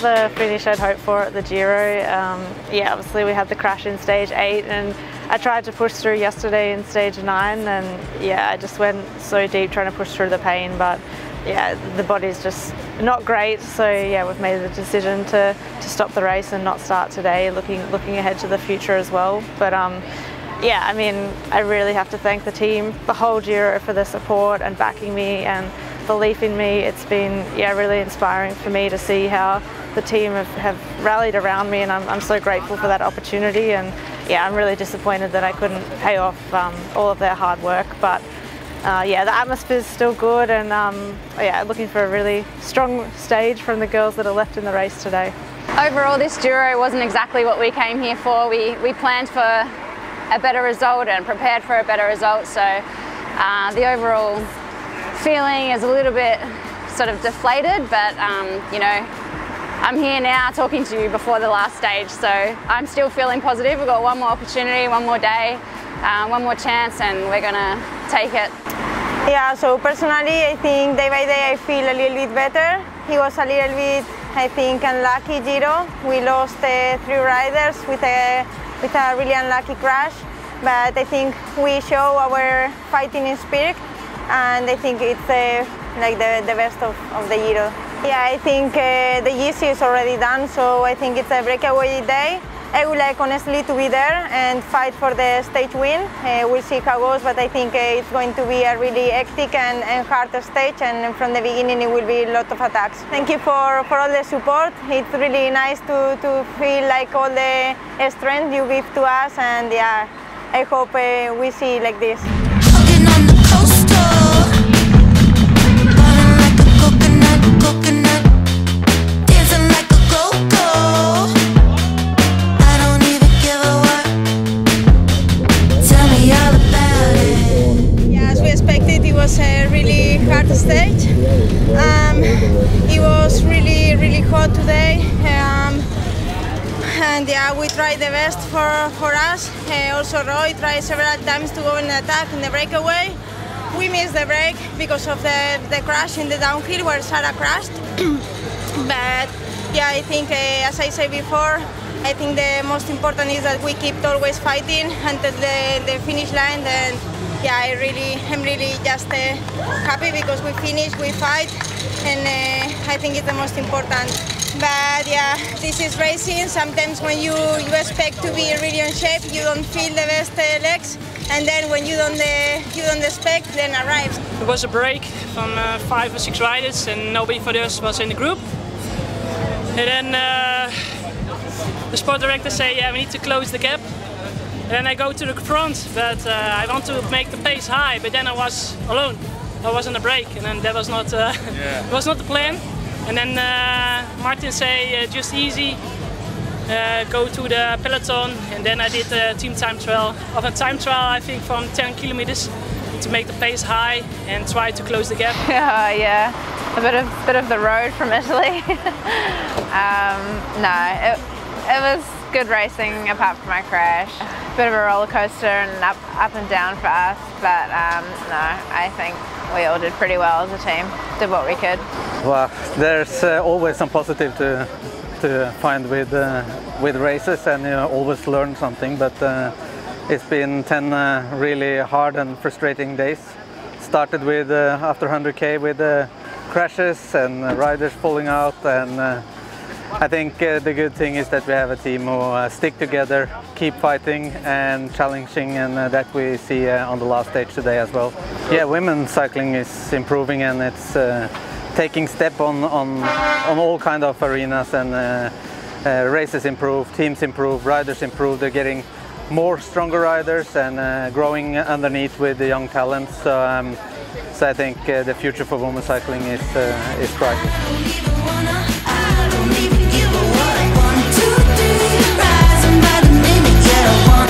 the finish I'd hoped for at the Giro. Um, yeah, obviously we had the crash in stage eight and I tried to push through yesterday in stage nine and yeah, I just went so deep trying to push through the pain but yeah, the body's just not great. So yeah, we've made the decision to, to stop the race and not start today, looking looking ahead to the future as well. But um, yeah, I mean, I really have to thank the team, the whole Giro for the support and backing me and belief in me. It's been yeah really inspiring for me to see how the team have, have rallied around me and I'm, I'm so grateful for that opportunity and yeah I'm really disappointed that I couldn't pay off um, all of their hard work but uh, yeah, the atmosphere is still good and um, yeah, looking for a really strong stage from the girls that are left in the race today. Overall, this Giro wasn't exactly what we came here for. We, we planned for a better result and prepared for a better result, so uh, the overall feeling is a little bit sort of deflated, but um, you know, I'm here now talking to you before the last stage, so I'm still feeling positive. We've got one more opportunity, one more day, uh, one more chance, and we're gonna take it. Yeah, so personally, I think day by day I feel a little bit better. He was a little bit, I think, unlucky Giro. We lost uh, three riders with a with a really unlucky crash, but I think we show our fighting spirit, and I think it's uh, like the, the best of, of the Giro. Yeah, I think uh, the GC is already done, so I think it's a breakaway day. I would like honestly to be there and fight for the stage win. Uh, we'll see how it goes, but I think uh, it's going to be a really hectic and, and hard stage and from the beginning it will be a lot of attacks. Thank you for, for all the support. It's really nice to, to feel like all the strength you give to us and yeah, I hope uh, we see like this. Was a really hard stage. Um, it was really, really hot today. Um, and yeah, we tried the best for, for us. Uh, also Roy tried several times to go in attack in the breakaway. We missed the break because of the, the crash in the downhill where Sarah crashed. but yeah, I think, uh, as I said before, I think the most important is that we keep always fighting until the, the finish line. And yeah, I really, I'm really just uh, happy because we finished, we fight, and uh, I think it's the most important. But yeah, this is racing. Sometimes when you, you expect to be really in shape, you don't feel the best uh, legs, and then when you don't uh, you don't expect, then arrives. It was a break from uh, five or six riders, and nobody for us was in the group. And then uh, the sport director say, yeah, we need to close the gap and then I go to the front, but uh, I want to make the pace high, but then I was alone. I was on a break, and then that was not uh, yeah. was not the plan. And then uh, Martin say uh, just easy, uh, go to the peloton, and then I did the team time trial. Of a time trial, I think from 10 kilometers to make the pace high and try to close the gap. Yeah, yeah, a bit of bit of the road from Italy. um, no, it, it was good racing apart from my crash bit of a roller coaster and up, up and down for us, but um, no, I think we all did pretty well as a team, did what we could. Well, there's uh, always some positive to to find with uh, with races, and you know, always learn something. But uh, it's been 10 uh, really hard and frustrating days. Started with uh, after 100k with uh, crashes and riders pulling out and I think uh, the good thing is that we have a team who uh, stick together, keep fighting and challenging and uh, that we see uh, on the last stage today as well. Yeah, women's cycling is improving and it's uh, taking step on, on, on all kind of arenas and uh, races improve, teams improve, riders improve, they're getting more stronger riders and growing underneath with the young talents. So, um, so I think the future for women's cycling is, is bright. One.